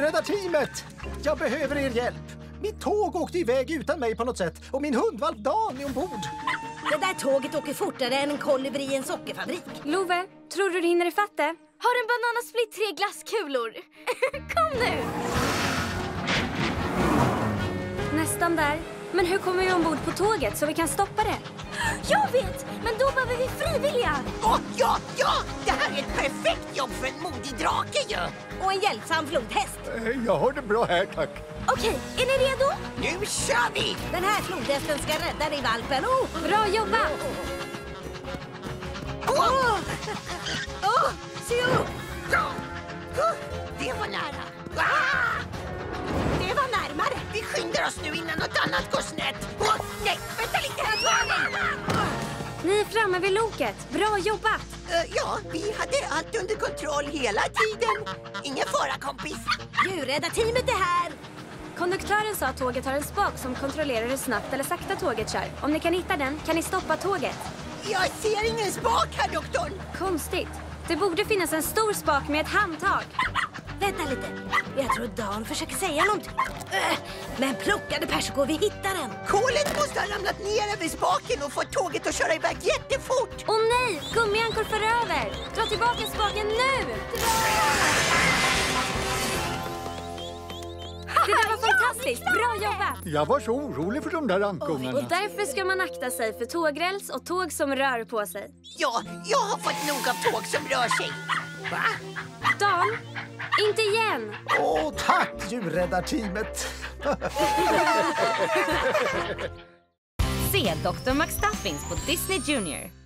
Djurräddarteamet! Jag behöver er hjälp. Mitt tåg åkte iväg utan mig på något sätt och min hundvalp Dan är ombord. Det där tåget åker fortare än en kolibri i en sockerfabrik. Love, tror du du hinner ifatt det? Har en bananasplit tre glasskulor? Kom nu! Nästan där. Men hur kommer vi ombord på tåget så vi kan stoppa det? Jag vet! Men behöver vi frivilliga! Åh, ja, ja! Det här är ett perfekt jobb för en modig drake ju! Och en hjälpsam flodhäst. Eh, Jag har det bra här, tack. Okej, är ni redo? Nu kör vi! Den här flodhästen ska rädda dig, valpen. Oh! Bra jobbat! Oh! Oh! Se upp! Ja. Oh, Det var nära. Ah! Det var närmare. Vi skyndar oss nu innan något annat går snett. Åh, nej, vänta lite framme vid loket. Bra jobbat! Eh, ja, vi hade allt under kontroll hela tiden. Ingen fara, kompis. Djurräddarteamet är här. Konduktören sa att tåget har en spak som kontrollerar hur snabbt eller sakta tåget kör. Om ni kan hitta den kan ni stoppa tåget. Jag ser ingen spak här, doktorn. Konstigt. Det borde finnas en stor spak med ett handtag. Vänta lite. Jag tror Dan försöker säga någonting. Äh, Men plockade persikor, vi hittar den. Kolet måste ha ramlat ner över spaken och fått tåget att köra iväg jättefort. Åh nej! Gummiankor för över! Dra tillbaka spaken nu! Det där var fantastiskt! Bra jobbat! Jag var så orolig för de där ankorna. Och därför ska man akta sig för tågräls och tåg som rör på sig. Ja, jag har fått nog av tåg som rör sig. Va? Dan, inte igen! Åh, tack djurräddarteamet! Se Dr. McStuffins på Disney Junior.